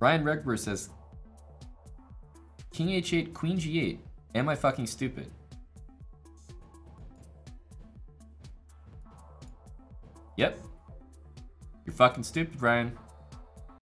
Ryan Regber says, King h8, Queen g8. Am I fucking stupid? Yep. You're fucking stupid, Ryan.